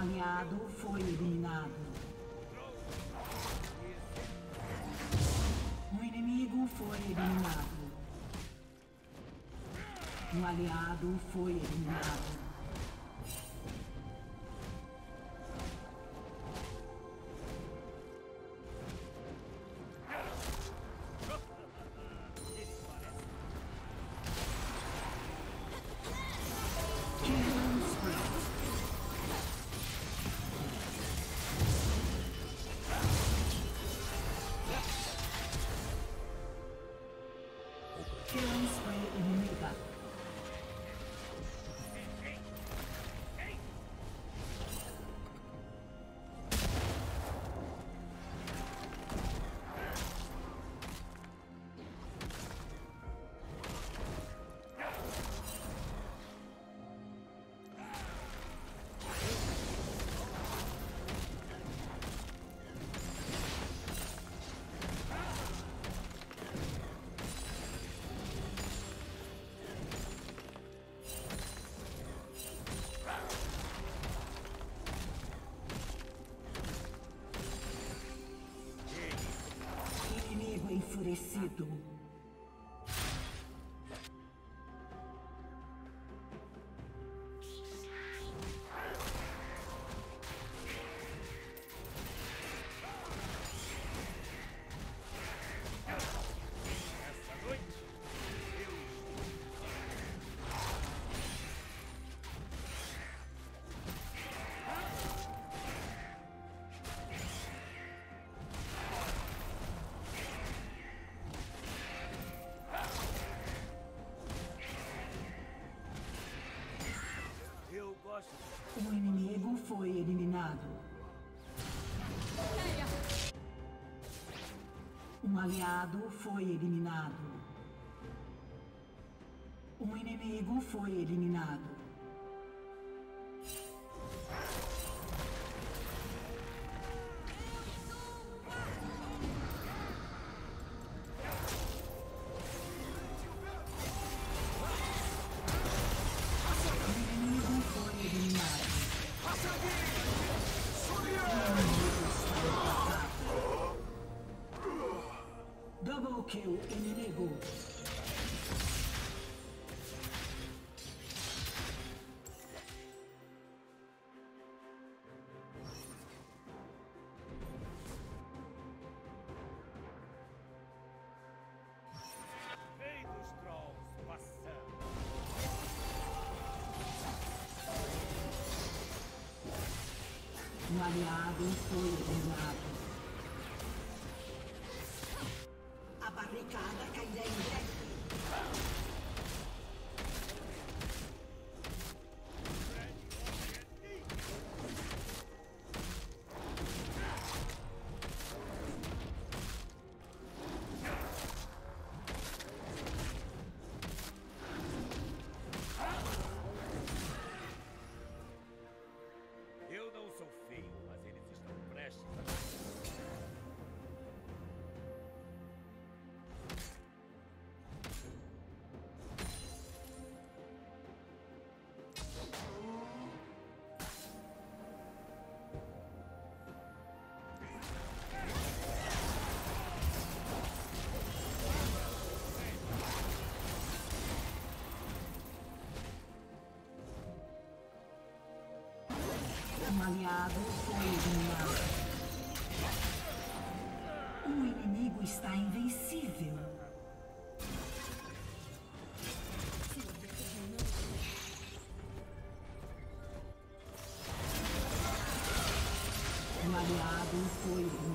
Aliado foi eliminado. Um inimigo foi eliminado. Um aliado foi eliminado. Enfurecido. Aliado foi eliminado. Um inimigo foi eliminado. Um aliado Um aliado foi eliminado. Um inimigo está invencível. Um aliado foi eliminado.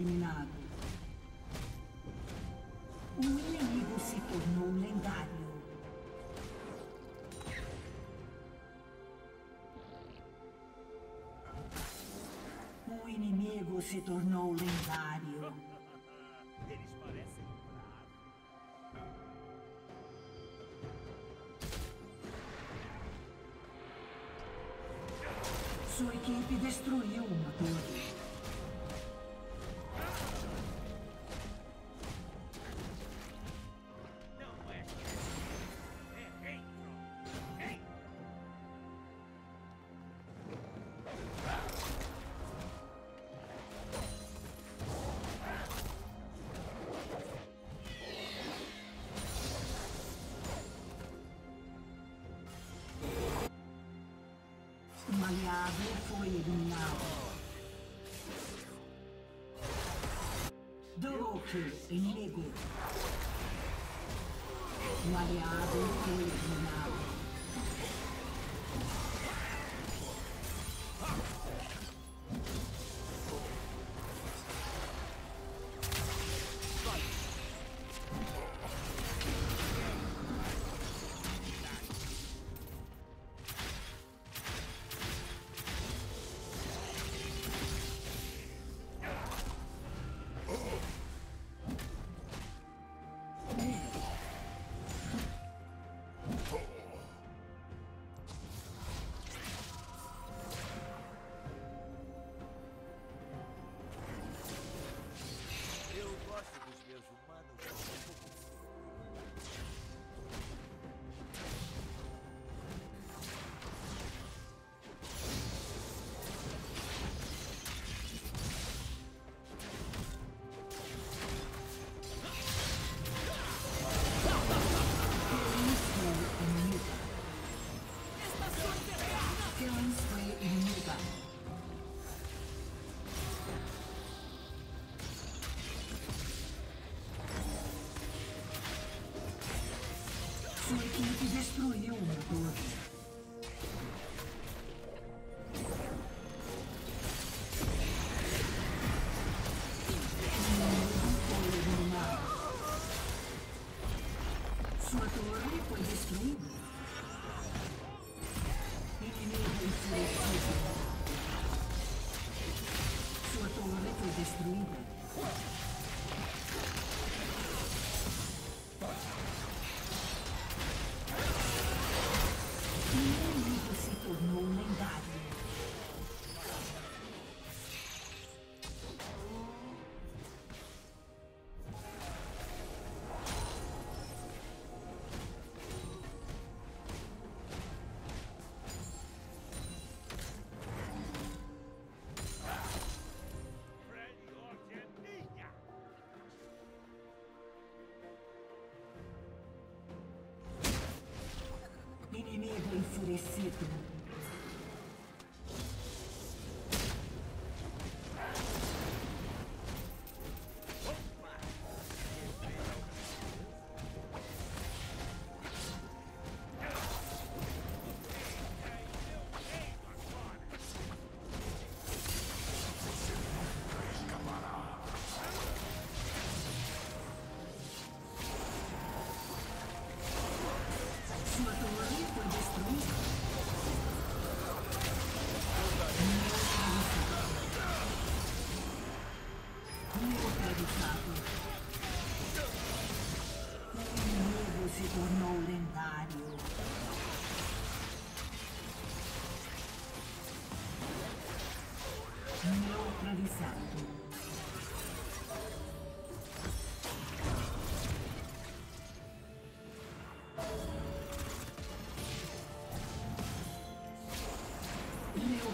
eliminado. O inimigo se tornou lendário. O inimigo se tornou lendário. Invasor foi eliminado. Inimigo. O aliado foi eliminado. enfurecido.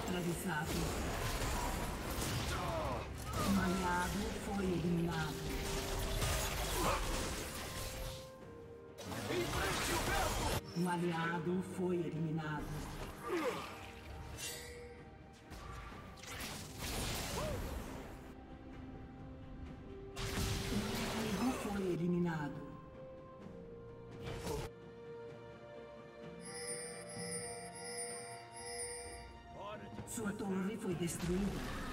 Neutralizado. aliado foi eliminado. Um aliado foi eliminado. Puerto Henry fue destruida.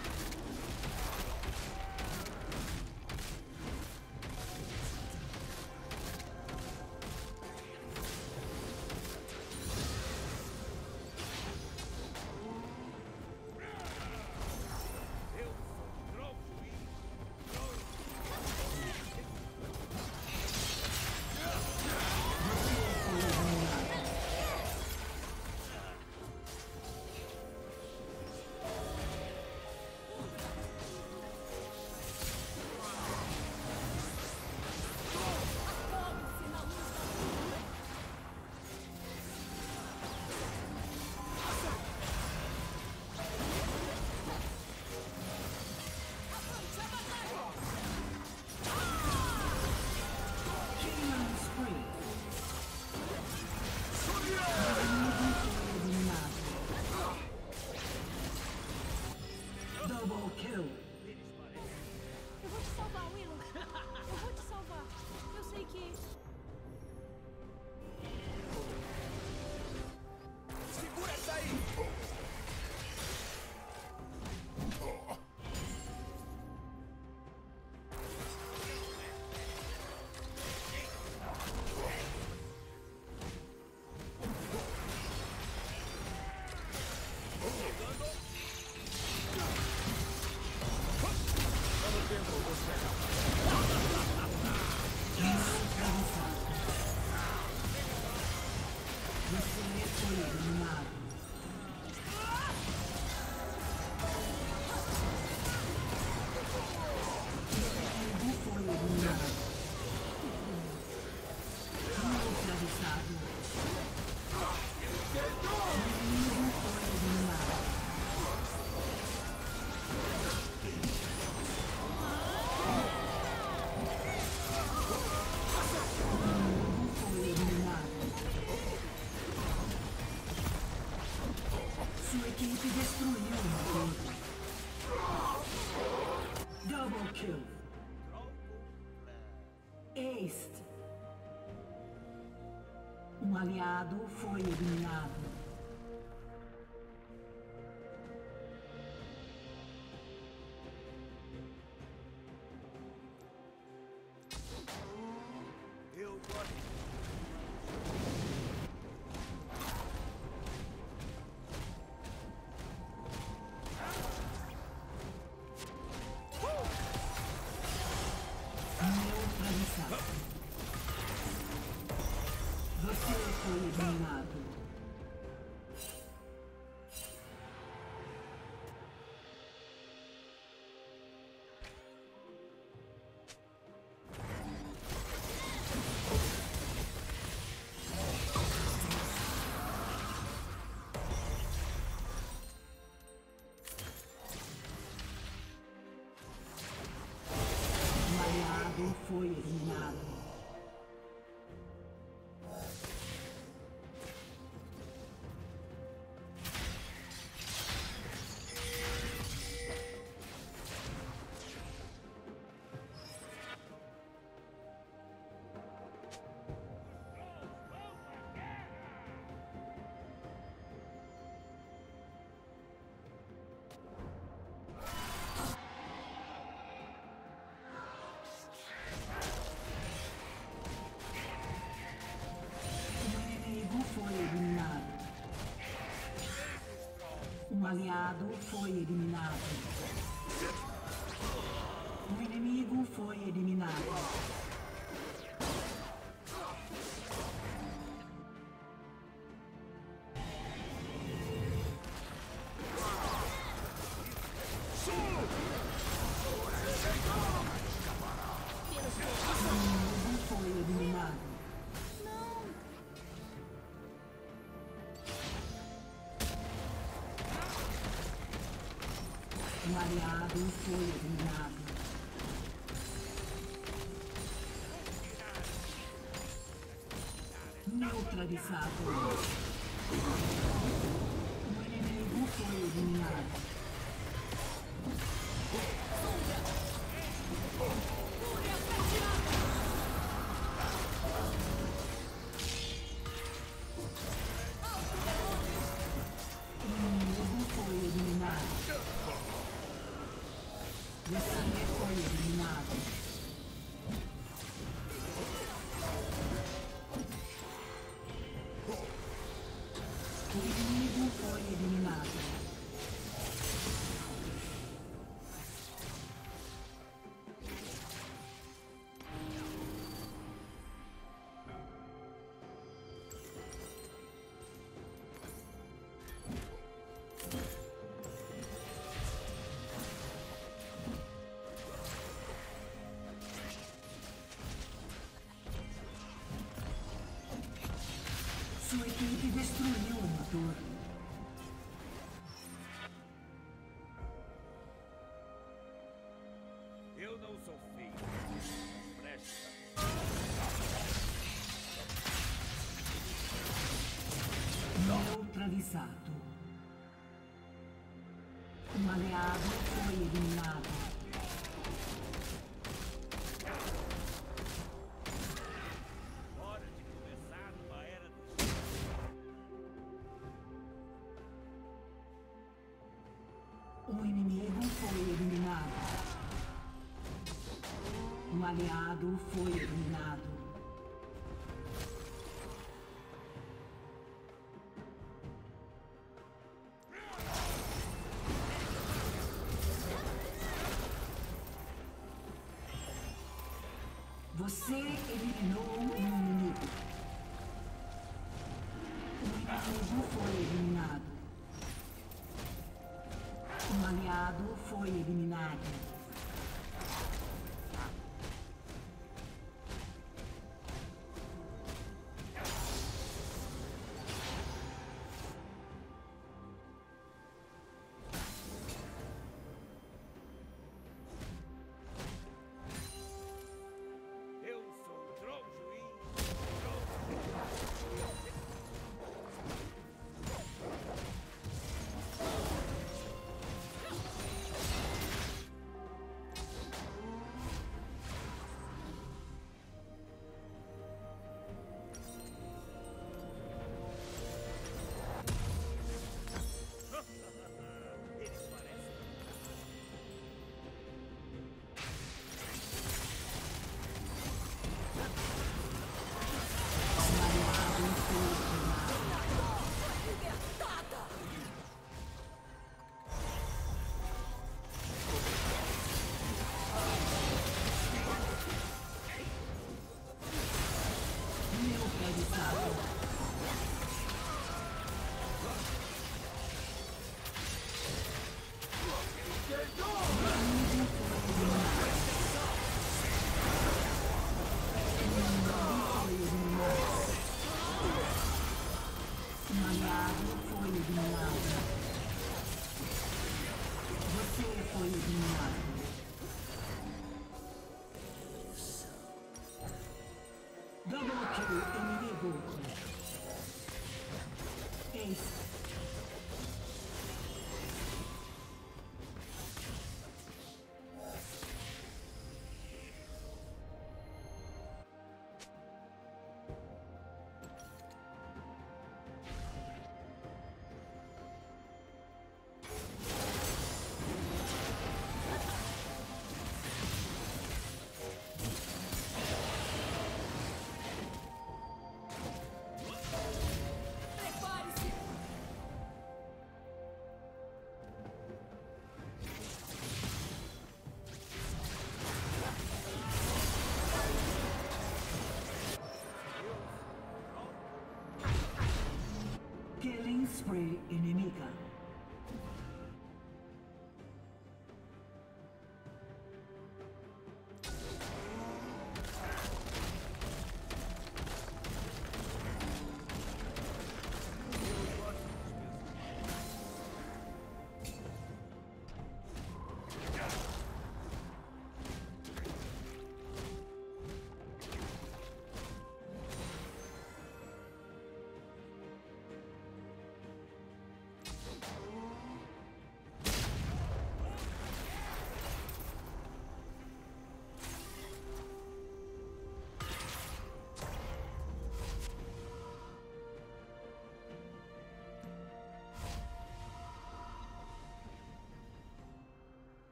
aliado foi eliminado. for you. aliado foi eliminado. aliado foi eliminado. Neutralizado. O inimigo foi eliminado. destruiu o motor. Eu não sou feio. Presta. Neutralizado. Maleado foi eliminado. Um inimigo foi eliminado. Um aliado foi eliminado. you.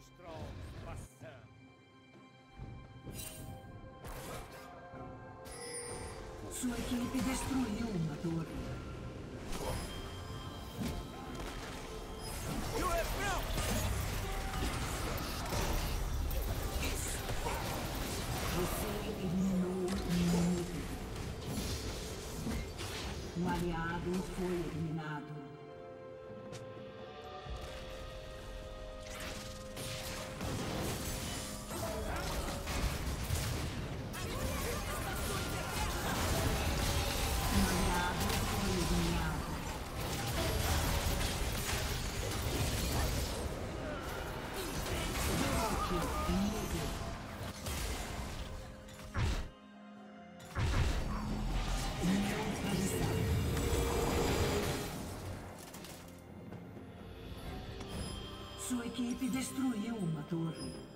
Dos trolls passando. Sua equipe destruiu uma torre. Sua equipe destruiu uma torre.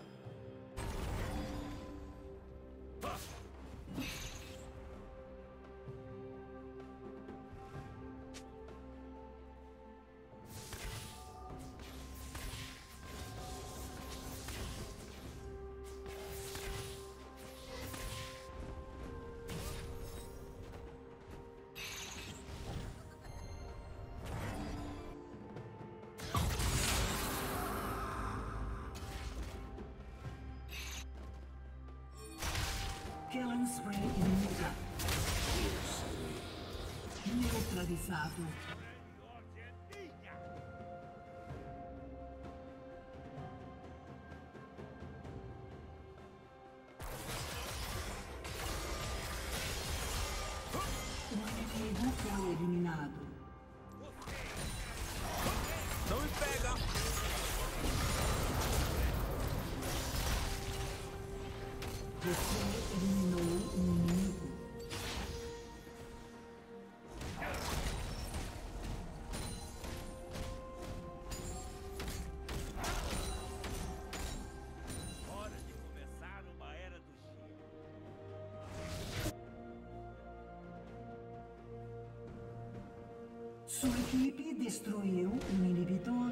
Sua equipe destruiu um inibidor.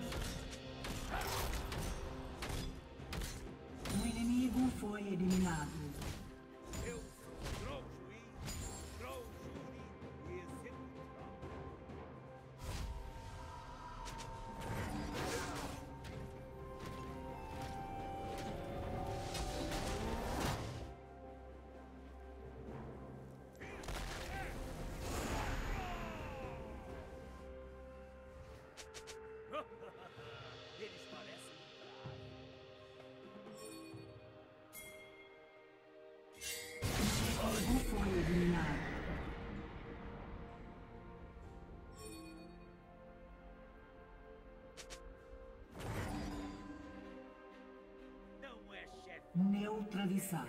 Foi eliminado. Neutralizado.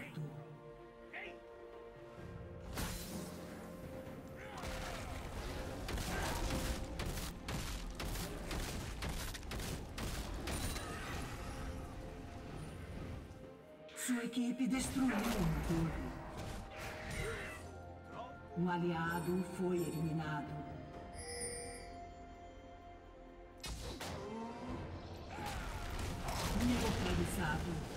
Sua equipe destruiu uma torre. Um aliado foi eliminado. Neutralizado.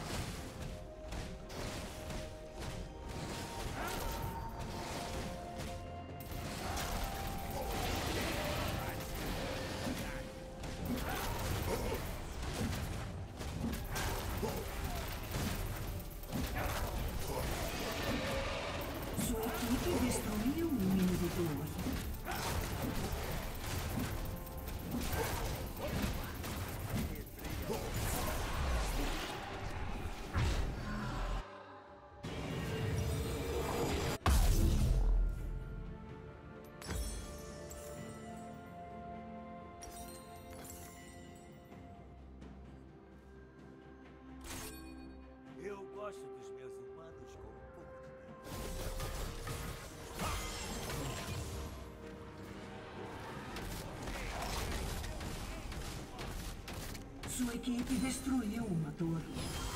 Gosto dos meus humanos com um pouco de. Sua equipe destruiu uma torre.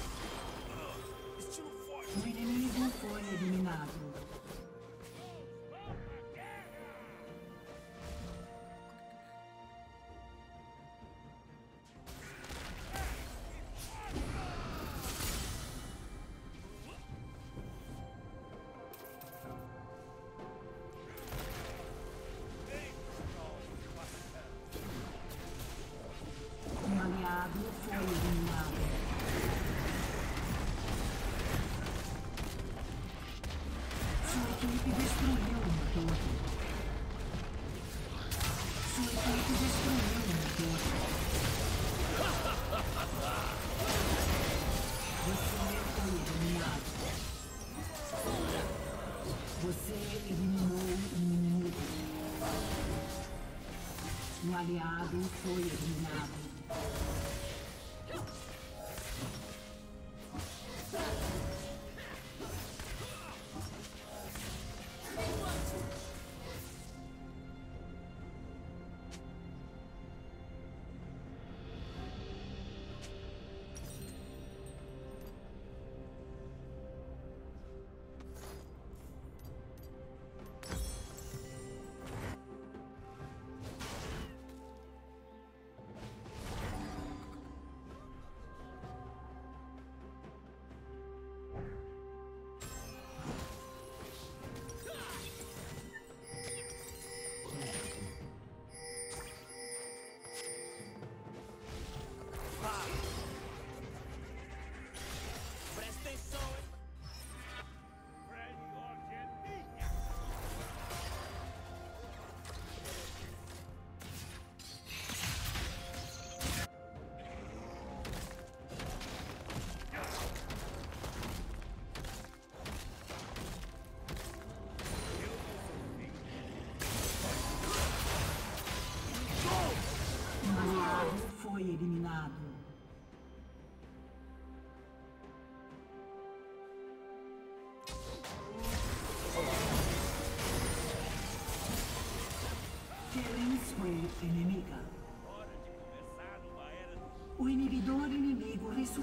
Um aliado foi eliminado.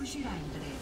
Hora de